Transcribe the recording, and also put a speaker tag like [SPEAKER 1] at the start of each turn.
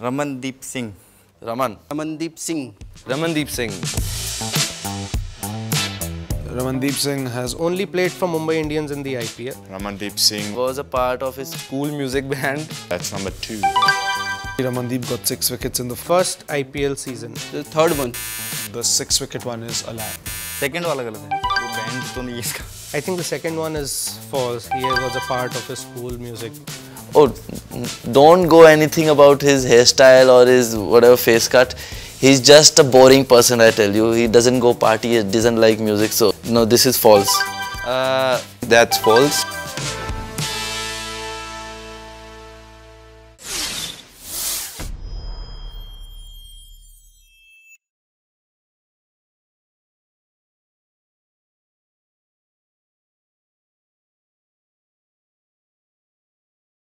[SPEAKER 1] Ramandeep Singh.
[SPEAKER 2] Raman.
[SPEAKER 3] Ramandeep Singh.
[SPEAKER 2] Ramandeep Singh.
[SPEAKER 4] Ramandeep Singh has
[SPEAKER 5] only played for Mumbai Indians in the IPL.
[SPEAKER 6] Ramandeep Singh
[SPEAKER 2] was a part of his school music band.
[SPEAKER 6] That's number two.
[SPEAKER 4] Ramandeep got six wickets in the first
[SPEAKER 5] IPL season.
[SPEAKER 3] The third one.
[SPEAKER 4] The six wicket one is Alain.
[SPEAKER 1] Second one is hai. Wo band.
[SPEAKER 5] I think the second one is false. He was a part of his school music
[SPEAKER 2] Oh, don't go anything about his hairstyle or his whatever face cut. He's just a boring person, I tell you. He doesn't go party, he doesn't like music. So, no, this is false.
[SPEAKER 7] Uh, that's false.